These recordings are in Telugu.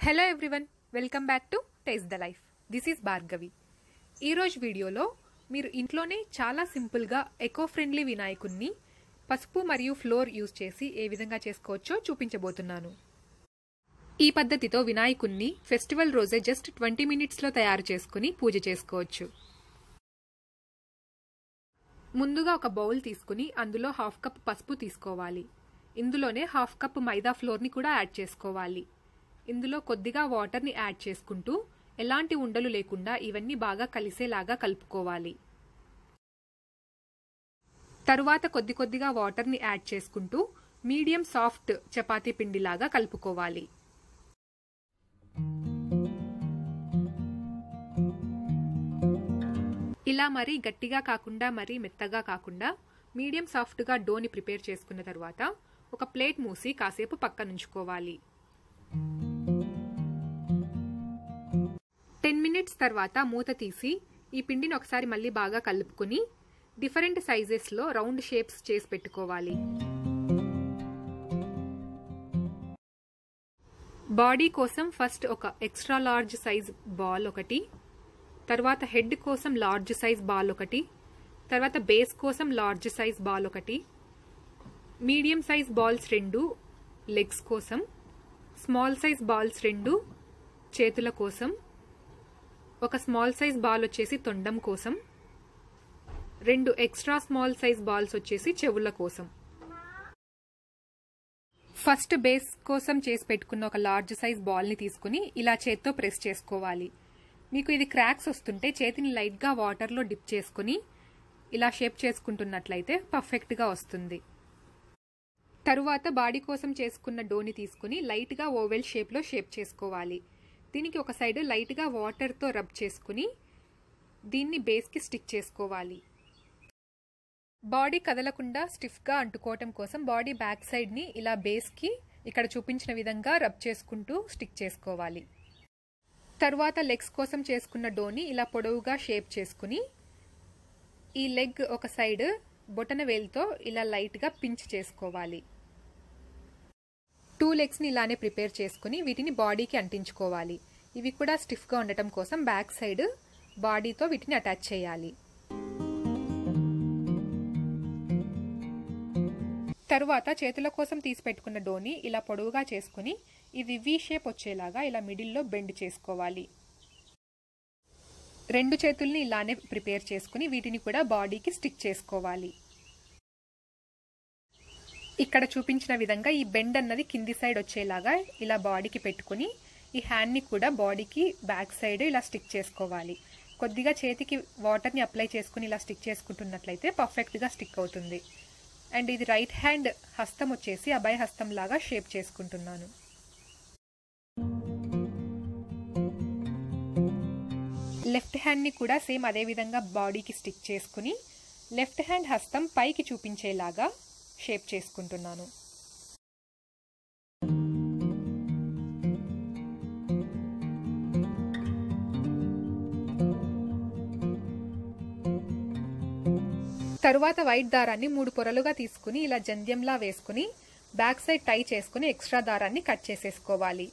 Hello everyone welcome back to taste the life this is Bhargavi ఈరోజు వీడియోలో మీరు ఇంట్లోనే చాలా సింపుల్గా ఎకో ఫ్రెండ్లీ వినాయకుణ్ణి పసుపు మరియు ఫ్లోర్ యూజ్ చేసి ఏ విధంగా చేసుకోవచ్చో చూపించబోతున్నాను. ఈ పద్ధతితో వినాయకుణ్ణి ఫెస్టివల్ రోజే జస్ట్ ట్వంటీ మినిట్స్లో తయారు చేసుకుని పూజ చేసుకోవచ్చు. ముందుగా ఒక బౌల్ తీసుకుని అందులో హాఫ్ కప్ పసుపు తీసుకోవాలి. ఇందులోనే హాఫ్ కప్ మైదా ఫ్లోర్ని కూడా యాడ్ చేసుకోవాలి. ఇందులో కొద్దిగా వాటర్ని యాడ్ చేసుకుంటూ ఎలాంటి ఉండలు లేకుండా ఇవన్నీ బాగా కలిసేలాగా కలుపుకోవాలి. తరువాత కొద్ది కొద్దిగా వాటర్ని యాడ్ చేసుకుంటూ మీడియం సాఫ్ట్ చపాతీ పిండిలాగా కలుపుకోవాలి. ఇలా మరీ గట్టిగా కాకుండా మరీ మెత్తగా కాకుండా మీడియం సాఫ్ట్గా డోని ప్రిపేర్ చేసుకున్న తర్వాత ఒక ప్లేట్ మూసి కాసేపు పక్కనుంచుకోవాలి. మినిట్స్ తర్వాత మూత తీసి ఈ పిండిని ఒకసారి మళ్ళీ బాగా కలుపుకుని డిఫరెంట్ సైజెస్లో రౌండ్ షేప్స్ చేసి పెట్టుకోవాలి. బాడీ కోసం ఫస్ట్ ఒక ఎక్స్ట్రా లార్జ్ సైజ్ బాల్ ఒకటి తర్వాత హెడ్ కోసం లార్జ్ సైజ్ బాల్ ఒకటి తర్వాత బేస్ కోసం లార్జ్ సైజ్ బాల్ ఒకటి మీడియం సైజ్ బాల్స్ రెండు లెగ్స్ కోసం స్మాల్ సైజ్ బాల్స్ రెండు చేతుల కోసం ఒక స్మాల్ సైజ్ బాల్ వచ్చేసి తొండం కోసం. రెండు ఎక్స్ట్రా స్మాల్ సైజ్ బాల్స్ వచ్చేసి చెవుల కోసం. ఫస్ట్ బేస్ కోసం చేసి పెట్టుకున్న ఒక లార్జ్ సైజ్ బాల్ని తీసుకుని ఇలా చేత్తో ప్రెస్ చేసుకోవాలి. మీకు ఇది క్రాక్స్ వస్తుంటే చేతిని లైట్గా వాటర్లో డిప్ చేసుకుని ఇలా షేప్ చేసుకుంటున్నట్లయితే పర్ఫెక్ట్గా వస్తుంది. తరువాత బాడీ కోసం చేసుకున్న డోని తీసుకుని లైట్గా ఓవెల్ షేప్లో షేప్ చేసుకోవాలి. దీనికి ఒక సైడ్ లైట్గా వాటర్తో రబ్ చేసుకుని దీన్ని బేస్కి స్టిక్ చేసుకోవాలి. బాడీ కదలకుండా స్టిఫ్గా అంటుకోవటం కోసం బాడీ బ్యాక్ సైడ్ని ఇలా బేస్కి ఇక్కడ చూపించిన విధంగా రబ్ చేసుకుంటూ స్టిక్ చేసుకోవాలి. తరువాత లెగ్స్ కోసం చేసుకున్న డోని ఇలా పొడవుగా షేప్ చేసుకుని ఈ లెగ్ ఒక సైడ్ బొటన వేలుతో ఇలా లైట్గా పించ్ చేసుకోవాలి. టూ లెగ్స్ని ఇలానే ప్రిపేర్ చేసుకుని వీటిని బాడీకి అంటించుకోవాలి. ఇవి కూడా స్టిఫ్గా ఉండటం కోసం బ్యాక్ సైడ్ బాడీతో వీటిని అటాచ్ చేయాలి. తరువాత చేతుల కోసం తీసి పెట్టుకున్న డోని ఇలా పొడవుగా చేసుకుని ఇది వి షేప్ వచ్చేలాగా ఇలా మిడిల్లో బెండ్ చేసుకోవాలి. రెండు చేతుల్ని ఇలానే ప్రిపేర్ చేసుకుని వీటిని కూడా బాడీకి స్టిక్ చేసుకోవాలి. ఇక్కడ చూపించిన విధంగా ఈ బెండ్ అన్నది కింది సైడ్ వచ్చేలాగా ఇలా బాడీకి పెట్టుకుని ఈ హ్యాండ్ని కూడా బాడీకి బ్యాక్ సైడ్ ఇలా స్టిక్ చేసుకోవాలి. కొద్దిగా చేతికి వాటర్ని అప్లై చేసుకుని ఇలా స్టిక్ చేసుకుంటున్నట్లయితే పర్ఫెక్ట్గా స్టిక్ అవుతుంది. అండ్ ఇది రైట్ హ్యాండ్ హస్తం వచ్చేసి అభయ హస్తం లాగా షేప్ చేసుకుంటున్నాను. లెఫ్ట్ హ్యాండ్ని కూడా సేమ్ అదే విధంగా బాడీకి స్టిక్ చేసుకుని లెఫ్ట్ హ్యాండ్ హస్తం పైకి చూపించేలాగా షేప్ చేసుకుంటున్నాను. తరువాత వైట్ దారాన్ని మూడు పొరలుగా తీసుకుని ఇలా జంధ్యంలా వేసుకుని బ్యాక్ సైడ్ టై చేసుకుని ఎక్స్ట్రా దారాన్ని కట్ చేసేసుకోవాలి.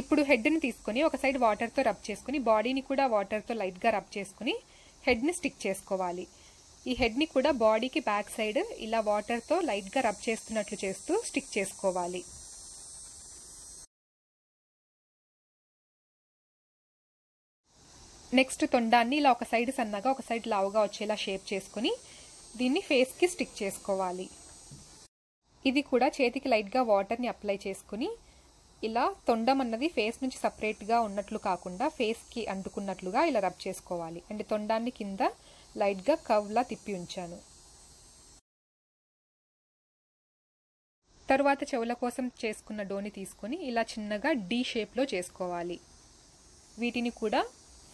ఇప్పుడు హెడ్ని తీసుకుని ఒక సైడ్ వాటర్తో రబ్ చేసుకుని బాడీని కూడా వాటర్తో లైట్గా రబ్ చేసుకుని హెడ్ని స్టిక్ చేసుకోవాలి. ఈ హెడ్ని కూడా బాడీకి బ్యాక్ సైడ్ ఇలా వాటర్తో లైట్గా రబ్ చేస్తున్నట్లు చేస్తూ స్టిక్ చేసుకోవాలి. నెక్స్ట్ తొండాన్ని ఇలా ఒక సైడ్ సన్నగా ఒక సైడ్ లావుగా వచ్చేలా షేప్ చేసుకుని దీన్ని ఫేస్కి స్టిక్ చేసుకోవాలి. ఇది కూడా చేతికి లైట్గా వాటర్ని అప్లై చేసుకుని ఇలా తొండం అన్నది ఫేస్ నుంచి సపరేట్గా ఉన్నట్లు కాకుండా ఫేస్కి అంటుకున్నట్లుగా ఇలా రబ్ చేసుకోవాలి. అండ్ తొండాన్ని కింద లైట్గా కవ్లా తిప్పి ఉంచాను. తరువాత చెవుల కోసం చేసుకున్న డోని తీసుకొని ఇలా చిన్నగా డీ షేప్లో చేసుకోవాలి. వీటిని కూడా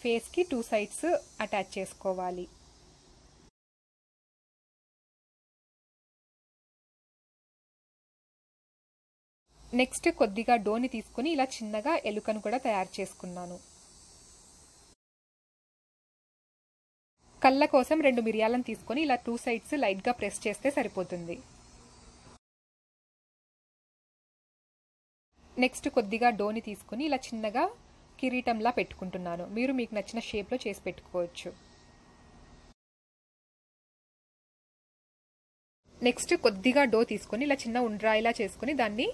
ఫేస్కి టూ సైడ్స్ అటాచ్ చేసుకోవాలి. నెక్స్ట్ కొద్దిగా డోని తీసుకుని ఇలా చిన్నగా ఎలుకను కూడా తయారు చేసుకున్నాను. కళ్ళ కోసం రెండు మిరియాలను తీసుకొని ఇలా టూ సైడ్స్ లైట్గా ప్రెస్ చేస్తే సరిపోతుంది. నెక్స్ట్ కొద్దిగా డోని తీసుకుని ఇలా చిన్నగా కిరీటంలా పెట్టుకుంటున్నాను. మీరు మీకు నచ్చిన షేప్లో చేసి పెట్టుకోవచ్చు. నెక్స్ట్ కొద్దిగా డో తీసుకొని ఇలా చిన్న ఉండ్రాయిలా చేసుకుని దాన్ని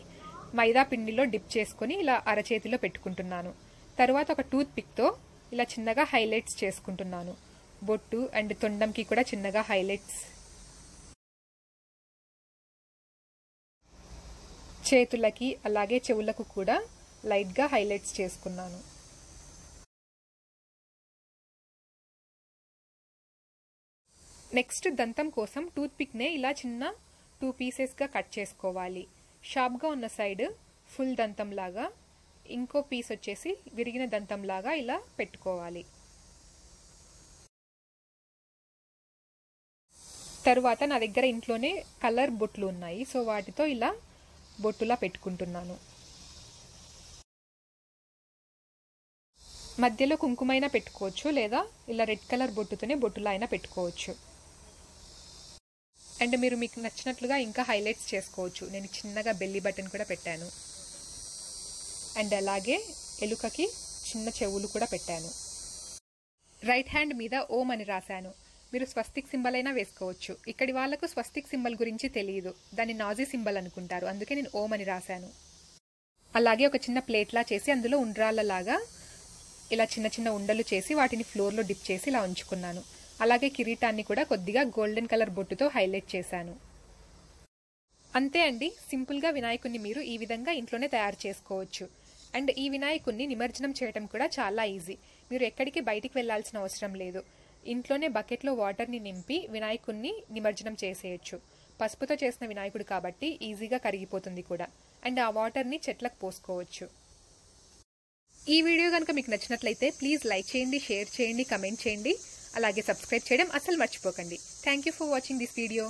మైదా పిండిలో డిప్ చేసుకొని ఇలా అరచేతిలో పెట్టుకుంటున్నాను. తర్వాత ఒక టూత్ పిక్తో ఇలా చిన్నగా హైలైట్స్ చేసుకుంటున్నాను. బొట్టు అండ్ తొండంకి కూడా చిన్నగా హైలైట్స్. చేతులకి అలాగే చెవులకు కూడా లైట్గా హైలైట్స్ చేసుకున్నాను. నెక్స్ట్ దంతం కోసం టూత్ పిక్నే ఇలా చిన్న టూ పీసెస్గా కట్ చేసుకోవాలి. షార్ప్గా ఉన్న సైడ్ ఫుల్ దంతం లాగా ఇంకో పీస్ వచ్చేసి విరిగిన దంతం లాగా ఇలా పెట్టుకోవాలి. తరువాత నా దగ్గర ఇంట్లోనే కలర్ బొట్లు ఉన్నాయి. సో వాటితో ఇలా బొట్టులా పెట్టుకుంటున్నాను. మధ్యలో కుంకుమైనా పెట్టుకోవచ్చు లేదా ఇలా రెడ్ కలర్ బొట్టుతోనే బొట్టులా అయినా పెట్టుకోవచ్చు. అండ్ మీరు మీకు నచ్చినట్లుగా ఇంకా హైలైట్స్ చేసుకోవచ్చు. నేను చిన్నగా బెల్లీ బటన్ కూడా పెట్టాను. అండ్ అలాగే ఎలుకకి చిన్న చెవులు కూడా పెట్టాను. రైట్ హ్యాండ్ మీద ఓం అని రాశాను. మీరు స్వస్తిక్ సింబల్ అయినా వేసుకోవచ్చు. ఇక్కడి వాళ్ళకు స్వస్తిక్ సింబల్ గురించి తెలియదు. దాన్ని నాజీ సింబల్ అనుకుంటారు. అందుకే నేను ఓం అని రాశాను. అలాగే ఒక చిన్న ప్లేట్లా చేసి అందులో ఉండ్రాళ్ళలాగా ఇలా చిన్న చిన్న ఉండలు చేసి వాటిని ఫ్లోర్లో డిప్ చేసి ఇలా ఉంచుకున్నాను. అలాగే కిరీటాన్ని కూడా కొద్దిగా గోల్డెన్ కలర్ బొట్టుతో హైలైట్ చేశాను. అంతే అండి సింపుల్గా వినాయకుడిని మీరు ఈ విధంగా ఇంట్లోనే తయారు చేసుకోవచ్చు. అండ్ ఈ వినాయకుడిని నిమజ్జనం చేయడం కూడా చాలా ఈజీ. మీరు ఎక్కడికి బయటికి వెళ్ళాల్సిన అవసరం లేదు. ఇంట్లోనే బకెట్లో వాటర్ని నింపి వినాయకుడిని నిమజ్జనం చేసేయచ్చు. పసుపుతో చేసిన వినాయకుడు కాబట్టి ఈజీగా కరిగిపోతుంది కూడా. అండ్ ఆ వాటర్ని చెట్లకు పోసుకోవచ్చు. ఈ వీడియో కనుక మీకు నచ్చినట్లయితే ప్లీజ్ లైక్ చేయండి షేర్ చేయండి కమెంట్ చేయండి. అలాగే సబ్స్క్రైబ్ చేయడం అస్సలు మర్చిపోకండి. Thank you for watching this video